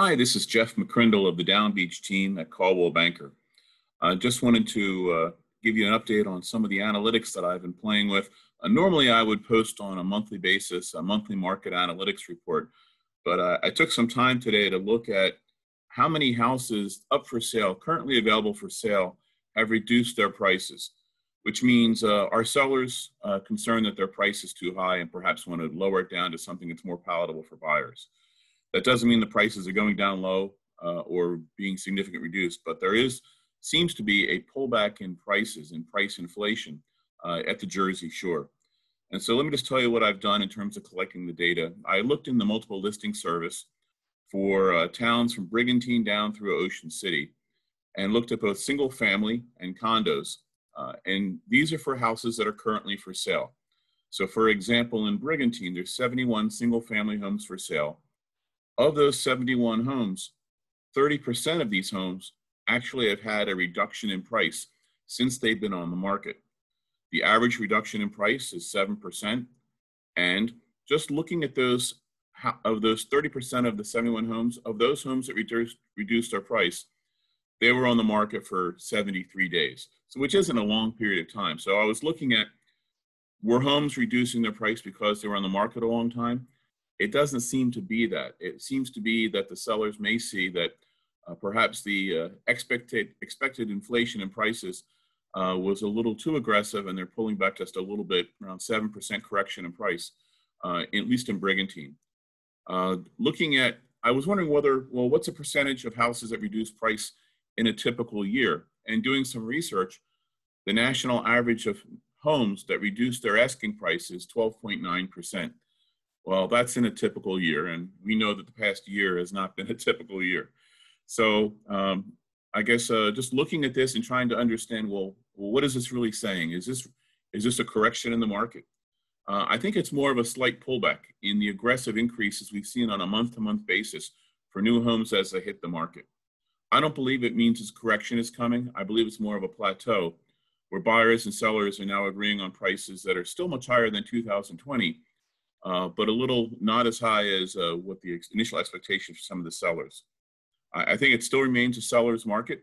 Hi, this is Jeff McCrindle of the Downbeach team at Coldwell Banker. I just wanted to uh, give you an update on some of the analytics that I've been playing with. Uh, normally, I would post on a monthly basis a monthly market analytics report, but uh, I took some time today to look at how many houses up for sale, currently available for sale, have reduced their prices, which means uh, are sellers uh, concerned that their price is too high and perhaps want to lower it down to something that's more palatable for buyers. That doesn't mean the prices are going down low uh, or being significantly reduced, but there is seems to be a pullback in prices and price inflation uh, at the Jersey Shore. And so let me just tell you what I've done in terms of collecting the data. I looked in the multiple listing service for uh, towns from Brigantine down through Ocean City and looked at both single family and condos. Uh, and these are for houses that are currently for sale. So for example, in Brigantine, there's 71 single family homes for sale of those 71 homes, 30% of these homes actually have had a reduction in price since they've been on the market. The average reduction in price is 7%. And just looking at those, of those 30% of the 71 homes, of those homes that reduced, reduced their price, they were on the market for 73 days, so which isn't a long period of time. So I was looking at were homes reducing their price because they were on the market a long time? It doesn't seem to be that. It seems to be that the sellers may see that uh, perhaps the uh, expected expected inflation in prices uh, was a little too aggressive, and they're pulling back just a little bit, around seven percent correction in price, uh, at least in Brigantine. Uh, looking at, I was wondering whether, well, what's a percentage of houses that reduce price in a typical year? And doing some research, the national average of homes that reduce their asking price is 12.9 percent. Well, that's in a typical year, and we know that the past year has not been a typical year. So um, I guess uh, just looking at this and trying to understand, well, what is this really saying? Is this is this a correction in the market? Uh, I think it's more of a slight pullback in the aggressive increases we've seen on a month-to-month basis for new homes as they hit the market. I don't believe it means this correction is coming. I believe it's more of a plateau where buyers and sellers are now agreeing on prices that are still much higher than 2020, uh, but a little not as high as uh, what the ex- initial expectation for some of the sellers. I, I think it still remains a seller's market.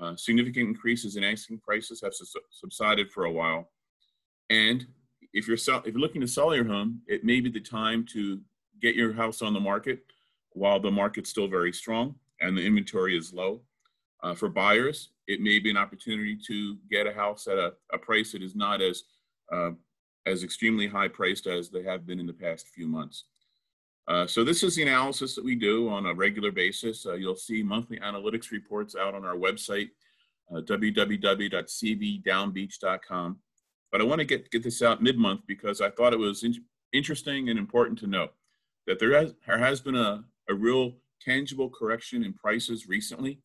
Uh, significant increases in asking prices have su- subsided for a while, and if you're sell- if you're looking to sell your home, it may be the time to get your house on the market while the market's still very strong and the inventory is low. Uh, for buyers, it may be an opportunity to get a house at a, a price that is not as uh, as extremely high priced as they have been in the past few months. Uh, so this is the analysis that we do on a regular basis. Uh, you'll see monthly analytics reports out on our website, uh, www.cbdownbeach.com. But I want to get, get this out mid-month because I thought it was in interesting and important to note that there has, there has been a, a real tangible correction in prices recently,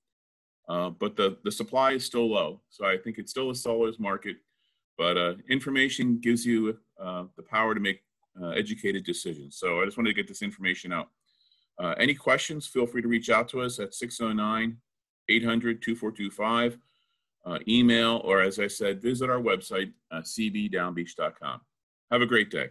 uh, but the, the supply is still low. So I think it's still a seller's market but uh, information gives you uh, the power to make uh, educated decisions. So I just wanted to get this information out. Uh, any questions, feel free to reach out to us at 609 800 2425, uh, email, or as I said, visit our website, cbdownbeach.com. Have a great day.